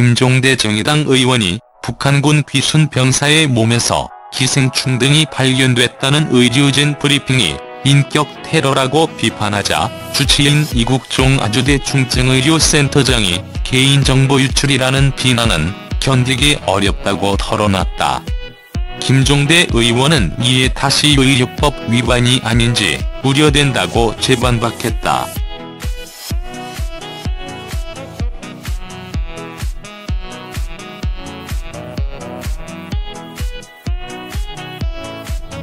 김종대 정의당 의원이 북한군 귀순 병사의 몸에서 기생충 등이 발견됐다는 의료진 브리핑이 인격 테러라고 비판하자 주치인 이국종 아주대 중증의료센터장이 개인정보 유출이라는 비난은 견디기 어렵다고 털어놨다. 김종대 의원은 이에 다시 의료법 위반이 아닌지 우려된다고 재반박했다.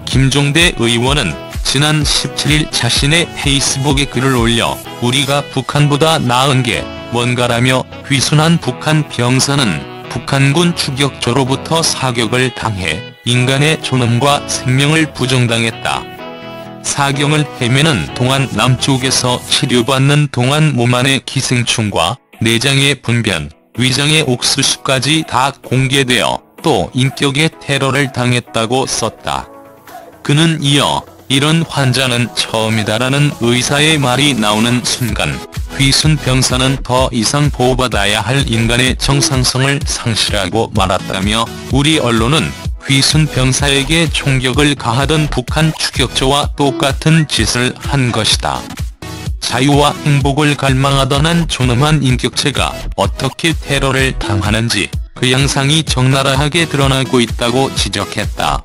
김종대 의원은 지난 17일 자신의 페이스북에 글을 올려 우리가 북한보다 나은 게 뭔가라며 귀순한 북한 병사는 북한군 추격조로부터 사격을 당해 인간의 존엄과 생명을 부정당했다. 사경을 헤매는 동안 남쪽에서 치료받는 동안 몸 안의 기생충과 내장의 분변, 위장의 옥수수까지 다 공개되어 또 인격의 테러를 당했다고 썼다. 그는 이어 이런 환자는 처음이다라는 의사의 말이 나오는 순간 귀순 병사는 더 이상 보호받아야 할 인간의 정상성을 상실하고 말았다며 우리 언론은 귀순 병사에게 총격을 가하던 북한 추격자와 똑같은 짓을 한 것이다. 자유와 행복을 갈망하던 한 존엄한 인격체가 어떻게 테러를 당하는지 그 양상이 적나라하게 드러나고 있다고 지적했다.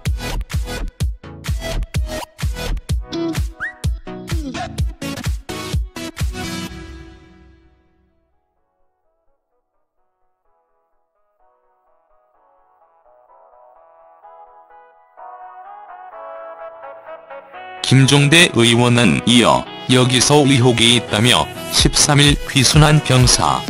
김종대 의원은 이어 여기서 의혹이 있다며 13일 귀순한 병사